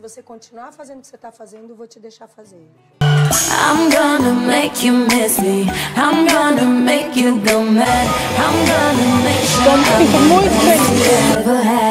se você continuar fazendo o que você está fazendo, eu vou te deixar fazer. I'm gonna make you miss me. I'm gonna make you go mad. I'm gonna make you. Então, fico muito feliz.